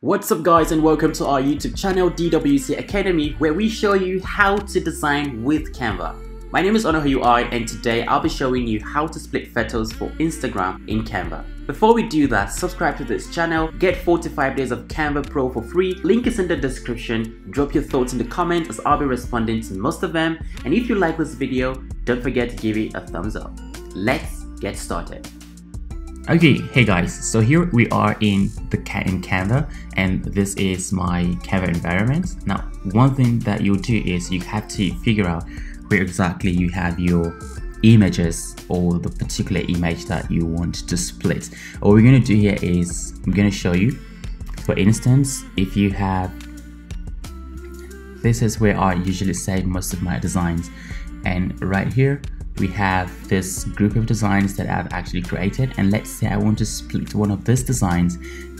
What's up guys and welcome to our YouTube channel DWC Academy where we show you how to design with Canva. My name is Onuoha UI and today I'll be showing you how to split photos for Instagram in Canva. Before we do that, subscribe to this channel, get 45 days of Canva Pro for free, link is in the description, drop your thoughts in the comments as I'll be responding to most of them and if you like this video, don't forget to give it a thumbs up. Let's get started. Okay, hey guys, so here we are in the in Canva and this is my Canva environment. Now, one thing that you'll do is you have to figure out where exactly you have your images or the particular image that you want to split. What we're going to do here is I'm going to show you. For instance, if you have this is where I usually save most of my designs and right here we have this group of designs that I've actually created and let's say I want to split one of these designs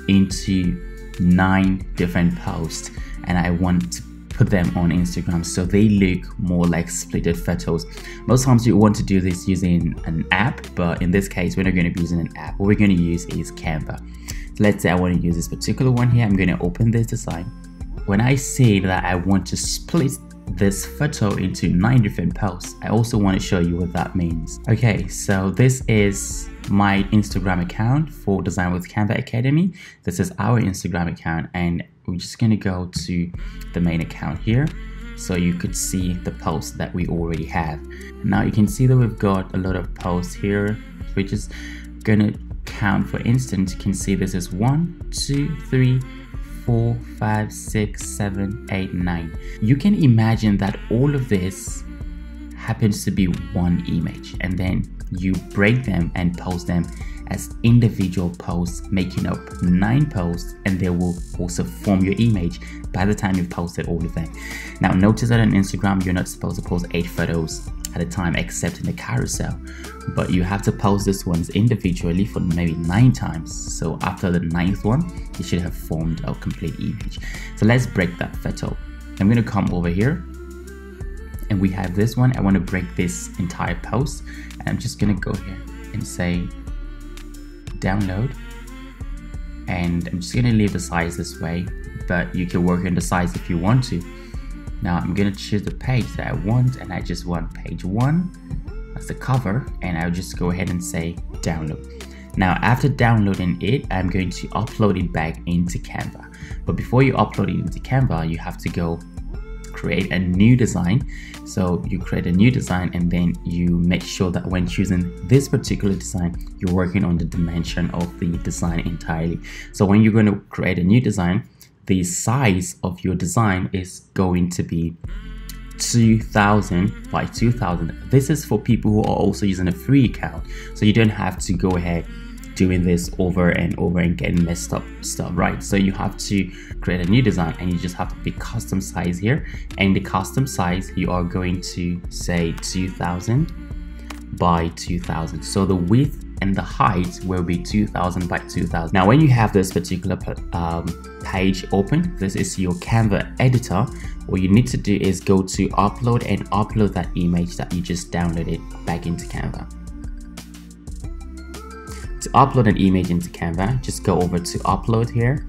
into nine different posts and I want to put them on Instagram so they look more like splitted photos. Most times you want to do this using an app but in this case we're not going to be using an app. What we're going to use is Canva. So let's say I want to use this particular one here. I'm going to open this design. When I say that I want to split this photo into nine different posts. I also want to show you what that means. Okay, so this is my Instagram account for Design with Canva Academy. This is our Instagram account and we're just going to go to the main account here so you could see the posts that we already have. Now you can see that we've got a lot of posts here. We're just going to count for instance, you can see this is one, two, three, four, five, six, seven, eight, nine. You can imagine that all of this happens to be one image and then you break them and post them as individual posts making up nine posts and they will also form your image by the time you've posted all of them. Now notice that on Instagram you're not supposed to post eight photos at a time except in the carousel. But you have to post these ones individually for maybe nine times. So after the ninth one you should have formed a complete image. So let's break that photo. I'm going to come over here and we have this one. I want to break this entire post and i'm just going to go here and say download and i'm just going to leave the size this way but you can work on the size if you want to now I'm gonna choose the page that I want and I just want page one as the cover and I'll just go ahead and say download. Now after downloading it, I'm going to upload it back into Canva. But before you upload it into Canva, you have to go create a new design. So you create a new design and then you make sure that when choosing this particular design, you're working on the dimension of the design entirely. So when you're going to create a new design, the size of your design is going to be 2000 by 2000 this is for people who are also using a free account. So you don't have to go ahead doing this over and over and getting messed up stuff right? So you have to create a new design and you just have to pick custom size here. And the custom size you are going to say 2000 by 2000 so the width and the height will be 2000 by 2000 now when you have this particular um, page open this is your canva editor. What you need to do is go to upload and upload that image that you just downloaded back into canva. To upload an image into canva just go over to upload here.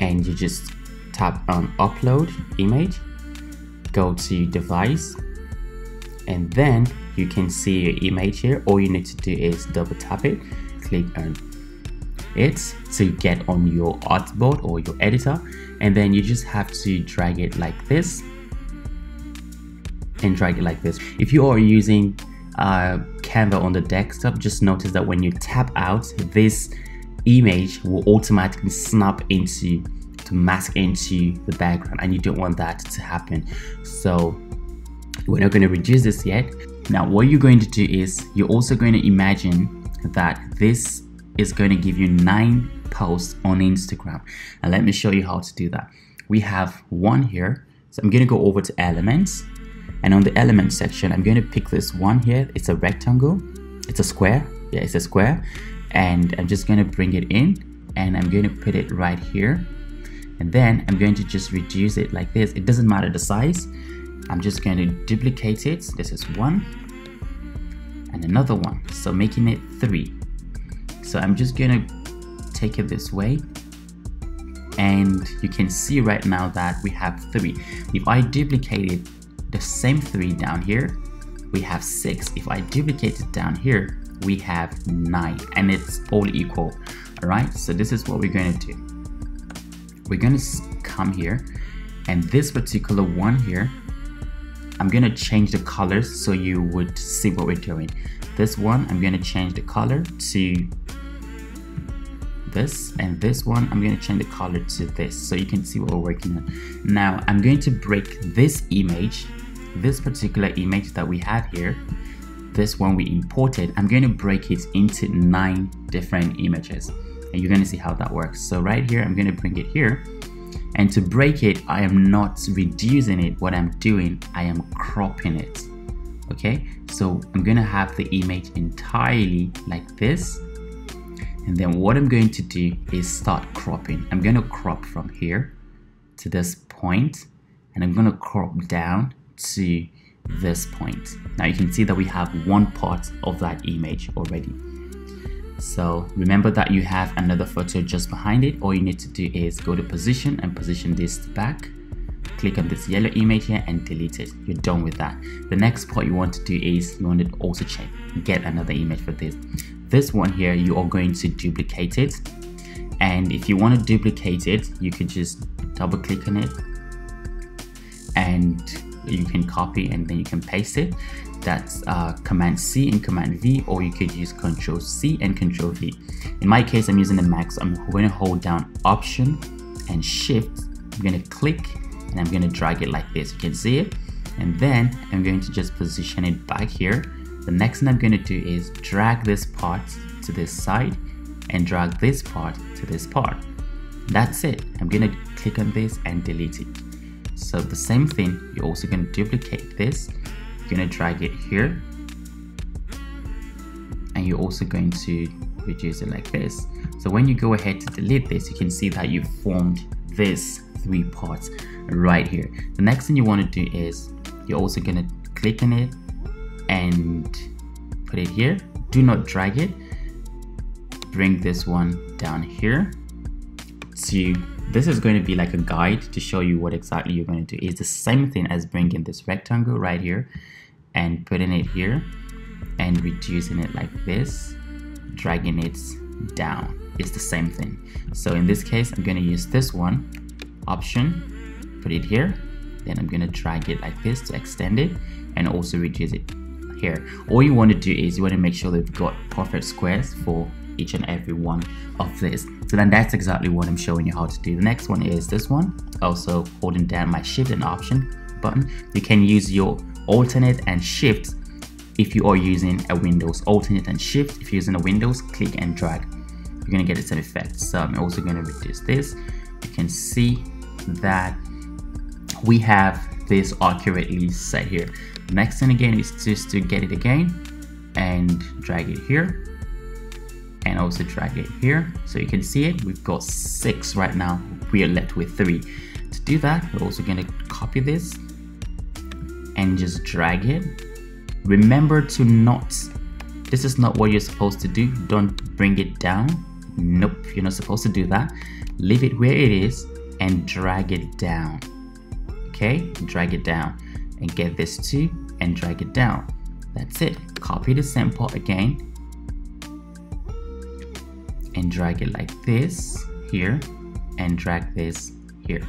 And you just tap on upload image. Go to device and then you can see your image here. All you need to do is double tap it click on it to get on your artboard or your editor. And then you just have to drag it like this and drag it like this. If you are using uh, Canva on the desktop just notice that when you tap out this image will automatically snap into to mask into the background and you don't want that to happen. So we're not going to reduce this yet. Now what you're going to do is you're also going to imagine that this is going to give you nine posts on Instagram. And let me show you how to do that. We have one here. So I'm going to go over to elements and on the element section I'm going to pick this one here. It's a rectangle. It's a square. Yeah it's a square. And I'm just going to bring it in and I'm going to put it right here. And then I'm going to just reduce it like this. It doesn't matter the size I'm just going to duplicate it. This is one and another one. So making it three. So I'm just going to take it this way. And you can see right now that we have three. If I duplicated the same three down here we have six. If I duplicate it down here we have nine. And it's all equal. All right so this is what we're going to do. We're going to come here. And this particular one here I'm to change the colors so you would see what we're doing. This one I'm to change the color to this and this one I'm going to change the color to this so you can see what we're working on. Now I'm going to break this image this particular image that we have here this one we imported I'm going to break it into nine different images and you're going to see how that works. So right here I'm going to bring it here and to break it I am not reducing it. What I'm doing I am cropping it. Okay? So I'm gonna have the image entirely like this. And then what I'm going to do is start cropping. I'm gonna crop from here to this point and I'm gonna crop down to this point. Now you can see that we have one part of that image already so remember that you have another photo just behind it. All you need to do is go to position and position this back. Click on this yellow image here and delete it. You're done with that. The next part you want to do is you want to also check. Get another image for this. This one here you are going to duplicate it. And if you want to duplicate it you can just double click on it. And you can copy and then you can paste it. That's uh, command C and command V or you could use control C and control V. In my case I'm using the Mac so I'm going to hold down option and shift. I'm going to click and I'm going to drag it like this. You can see it? And then I'm going to just position it back here. The next thing I'm going to do is drag this part to this side and drag this part to this part. That's it. I'm going to click on this and delete it so the same thing you're also going to duplicate this. You're going to drag it here. And you're also going to reduce it like this. So when you go ahead to delete this you can see that you formed this three parts right here. The next thing you want to do is you're also going to click on it and put it here. Do not drag it. Bring this one down here to this is going to be like a guide to show you what exactly you're going to do. It's the same thing as bringing this rectangle right here and putting it here and reducing it like this dragging it down. It's the same thing. So in this case I'm going to use this one option put it here then I'm going to drag it like this to extend it and also reduce it here. All you want to do is you want to make sure that you've got perfect squares for each and every one of this so then that's exactly what I'm showing you how to do. The next one is this one. Also holding down my shift and option button. You can use your alternate and shift if you are using a Windows. Alternate and shift if you're using a Windows click and drag. You're gonna get the same effect. So I'm also gonna reduce this. You can see that we have this accurately set here. The next thing again is just to get it again and drag it here and also drag it here. So you can see it we've got six right now. We are left with three. To do that we're also going to copy this and just drag it. Remember to not this is not what you're supposed to do. Don't bring it down. Nope you're not supposed to do that. Leave it where it is and drag it down. Okay drag it down and get this too and drag it down. That's it. Copy the sample again and drag it like this here and drag this here.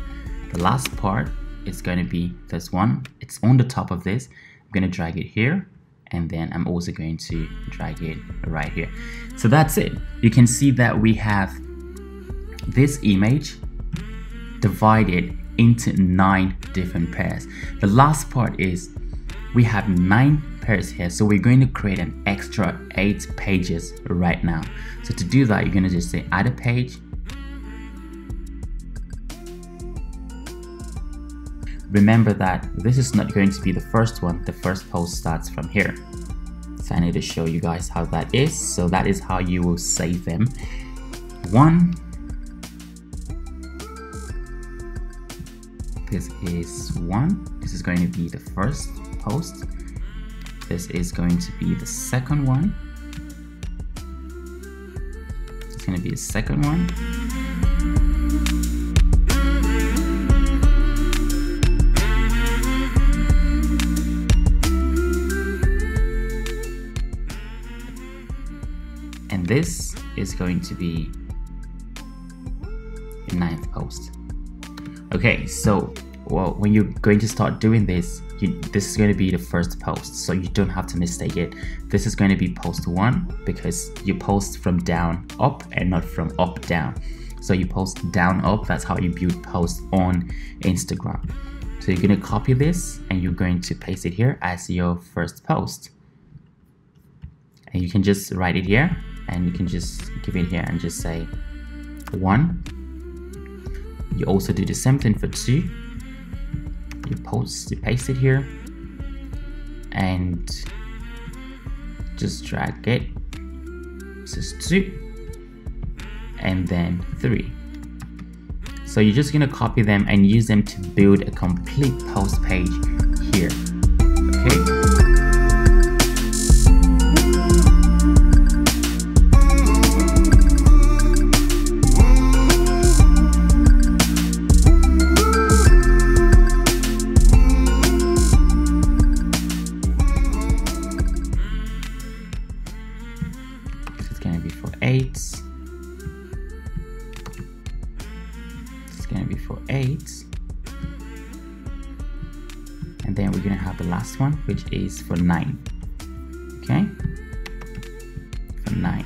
The last part is going to be this one. It's on the top of this. I'm going to drag it here and then I'm also going to drag it right here. So that's it. You can see that we have this image divided into nine different pairs. The last part is we have nine pairs here. So we're going to create an extra eight pages right now. So to do that you're going to just say add a page. Remember that this is not going to be the first one. The first post starts from here. So I need to show you guys how that is. So that is how you will save them. One. This is one. This is going to be the first post this is going to be the second one. It's going to be the second one. And this is going to be the ninth post. Okay, so well, when you're going to start doing this, you, this is going to be the first post so you don't have to mistake it. This is going to be post one because you post from down up and not from up down. So you post down up that's how you build posts on instagram. So you're going to copy this and you're going to paste it here as your first post. And you can just write it here and you can just give it here and just say one. You also do the same thing for two you post you paste it here and just drag it. Is two and then three. So you're just gonna copy them and use them to build a complete post page here and then we're gonna have the last one which is for 9 okay? For 9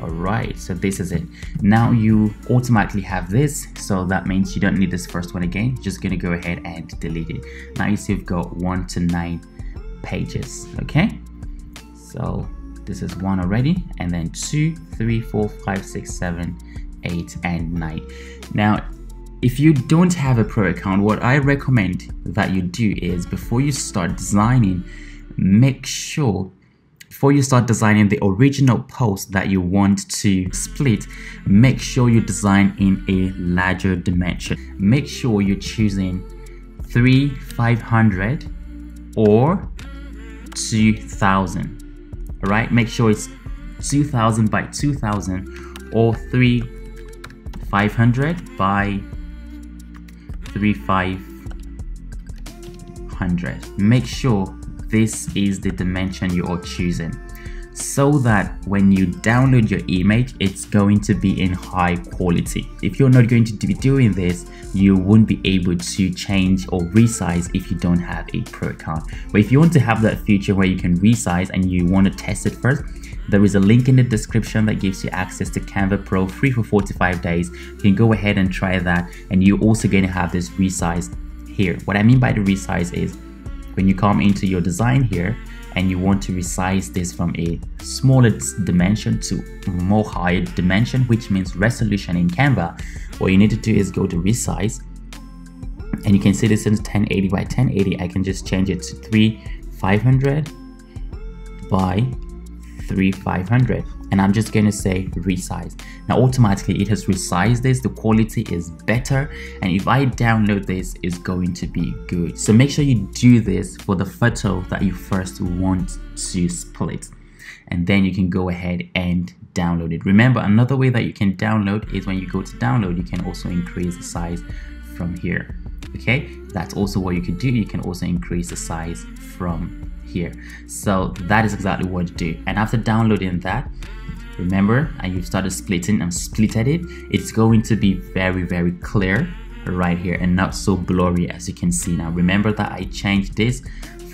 alright so this is it. Now you automatically have this so that means you don't need this first one again. Just gonna go ahead and delete it. Now you see we've got 1 to 9 pages okay? So this is one already and then two three four five six seven eight and nine. Now if you don't have a pro account, what I recommend that you do is before you start designing, make sure before you start designing the original post that you want to split, make sure you design in a larger dimension. Make sure you're choosing 3 500 or 2000. All right, make sure it's 2000 by 2000 or 3 500 by 3500 make sure this is the dimension you are choosing so that when you download your image it's going to be in high quality. If you're not going to be doing this you won't be able to change or resize if you don't have a pro account. But if you want to have that feature where you can resize and you want to test it first there is a link in the description that gives you access to Canva Pro free for 45 days. You can go ahead and try that and you're also going to have this resize here. What I mean by the resize is when you come into your design here and you want to resize this from a smaller dimension to more higher dimension, which means resolution in Canva, what you need to do is go to resize and you can see this is 1080 by 1080. I can just change it to 3 500 by 3500 and I'm just going to say resize. Now automatically it has resized this, the quality is better. And if I download this it's going to be good. So make sure you do this for the photo that you first want to split. And then you can go ahead and download it. Remember another way that you can download is when you go to download you can also increase the size from here. Okay? That's also what you can do. You can also increase the size from here. So that is exactly what you do. And after downloading that remember and you've started splitting and splitted it it's going to be very very clear right here and not so blurry as you can see now. Remember that I changed this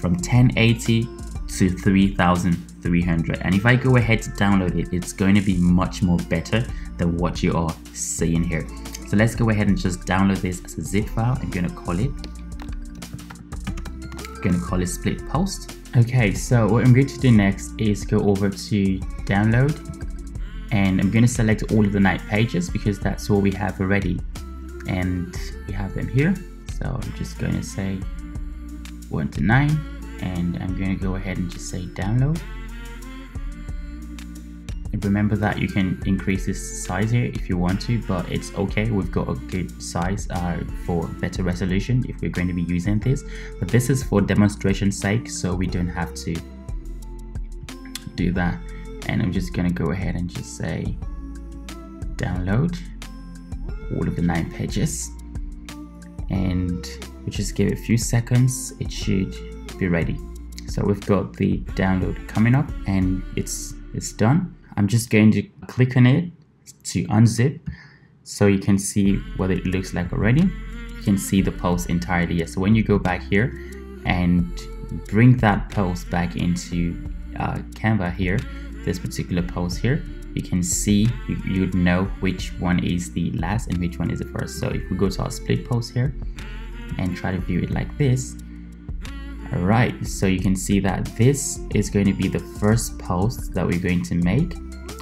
from 1080 to 3300 and if I go ahead to download it it's going to be much more better than what you are seeing here. So let's go ahead and just download this as a zip file. I'm gonna call it I'm gonna call it split post Okay, so what I'm going to do next is go over to download and I'm going to select all of the nine pages because that's what we have already and we have them here. So I'm just going to say 1 to 9 and I'm going to go ahead and just say download remember that you can increase this size here if you want to but it's okay. We've got a good size uh, for better resolution if we're going to be using this. But this is for demonstration sake so we don't have to do that. And I'm just gonna go ahead and just say download all of the nine pages. And we just give it a few seconds. It should be ready. So we've got the download coming up and it's it's done I'm just going to click on it to unzip so you can see what it looks like already. You can see the post entirely so when you go back here and bring that post back into uh, Canva here this particular post here you can see you, you'd know which one is the last and which one is the first. So if we go to our split post here and try to view it like this all right. So you can see that this is going to be the first post that we're going to make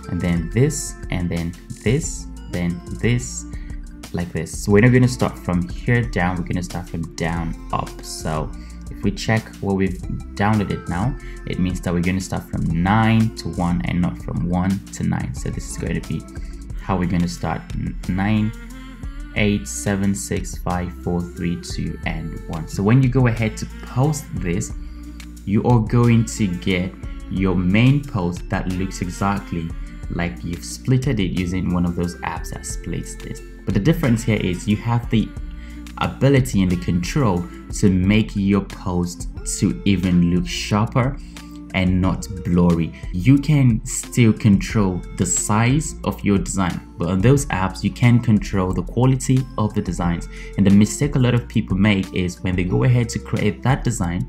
and then this and then this then this like this. So we're not going to start from here down we're going to start from down up. So if we check what we've downloaded now it means that we're going to start from 9 to 1 and not from 1 to 9 so this is going to be how we're going to start 9 8 7 6 5 4 3 2 and 1 so when you go ahead to post this you are going to get your main post that looks exactly like you've splitted it using one of those apps that splits this. But the difference here is you have the ability and the control to make your post to even look sharper and not blurry. You can still control the size of your design, but on those apps, you can control the quality of the designs. And the mistake a lot of people make is when they go ahead to create that design,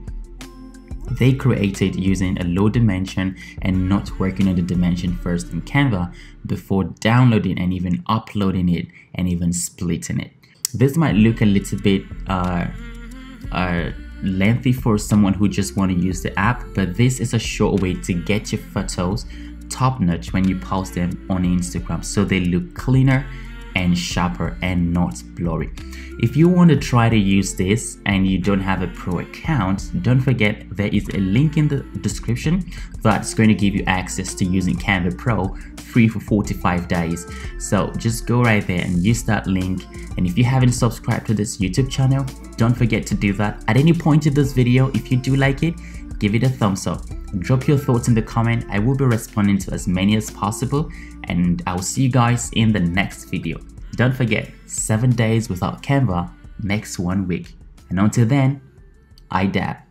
they created using a low dimension and not working on the dimension first in Canva before downloading and even uploading it and even splitting it. This might look a little bit uh, uh, lengthy for someone who just want to use the app, but this is a short way to get your photos top notch when you post them on Instagram so they look cleaner and sharper and not blurry. If you want to try to use this and you don't have a pro account, don't forget there is a link in the description that's going to give you access to using Canva Pro free for 45 days. So just go right there and use that link. And if you haven't subscribed to this YouTube channel, don't forget to do that. At any point in this video, if you do like it, give it a thumbs up. Drop your thoughts in the comment. I will be responding to as many as possible and I'll see you guys in the next video. Don't forget, 7 days without Canva makes one week. And until then, I dab.